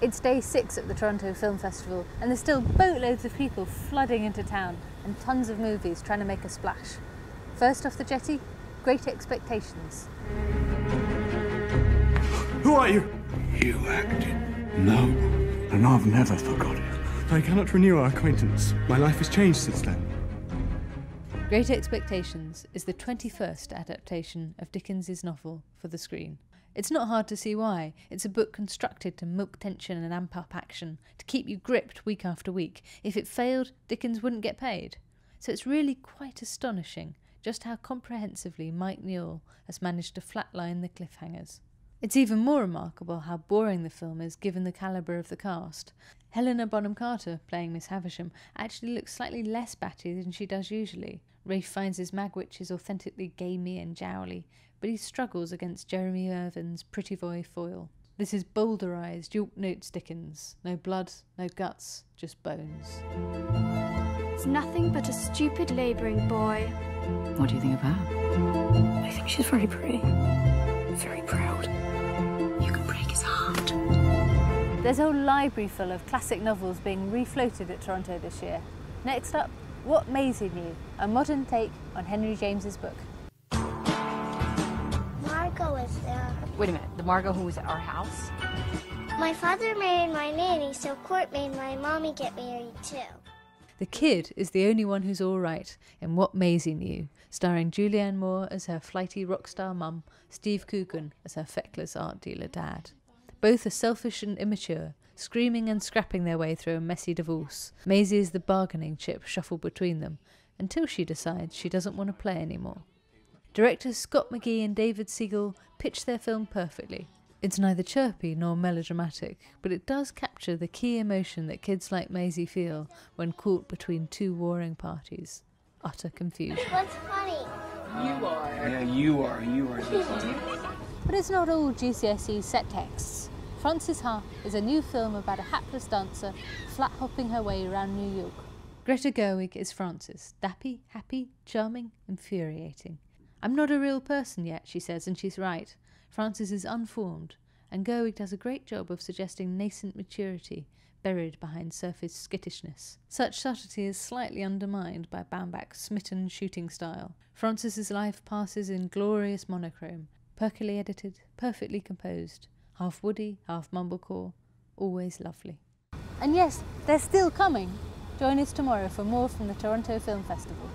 It's day six at the Toronto Film Festival, and there's still boatloads of people flooding into town and tons of movies trying to make a splash. First off the jetty, Great Expectations. Who are you? You acted noble, and I've never forgot it. I cannot renew our acquaintance. My life has changed since then. Great Expectations is the 21st adaptation of Dickens's novel for the screen. It's not hard to see why. It's a book constructed to milk tension and amp up action, to keep you gripped week after week. If it failed, Dickens wouldn't get paid. So it's really quite astonishing just how comprehensively Mike Newell has managed to flatline the cliffhangers. It's even more remarkable how boring the film is given the calibre of the cast. Helena Bonham Carter, playing Miss Havisham, actually looks slightly less batty than she does usually. Ralph Fiennes's Magwitch is authentically gamey and jowly, but he struggles against Jeremy Irvine's pretty boy foil. This is bowdlerized York Notes Dickens. No blood, no guts, just bones. It's nothing but a stupid labouring boy. What do you think of her? I think she's very pretty. Very proud. You can break his heart. There's a whole library full of classic novels being refloated at Toronto this year. Next up, What Maisie Knew, a modern take on Henry James's book. Margot is there. Wait a minute, the Margot who was at our house? My father married my nanny, so Court made my mommy get married too. The kid is the only one who's all right in What Maisie Knew, starring Julianne Moore as her flighty rock star mum, Steve Coogan as her feckless art dealer dad. Both are selfish and immature, screaming and scrapping their way through a messy divorce. Maisie is the bargaining chip shuffled between them until she decides she doesn't want to play anymore. Directors Scott McGehee and David Siegel pitch their film perfectly. It's neither chirpy nor melodramatic, but it does capture the key emotion that kids like Maisie feel when caught between two warring parties utter confusion. What's funny? You are. Yeah, you are. You are. But it's not all GCSE set texts. Frances Ha is a new film about a hapless dancer flat hopping her way around New York. Greta Gerwig is Frances, dappy, happy, charming, infuriating. I'm not a real person yet, she says, and she's right. Frances is unformed, and Gerwig does a great job of suggesting nascent maturity buried behind surface skittishness. Such subtlety is slightly undermined by Baumbach's smitten shooting style. Frances's life passes in glorious monochrome, perkily edited, perfectly composed, half woody, half mumblecore, always lovely. And yes, they're still coming. Join us tomorrow for more from the Toronto Film Festival.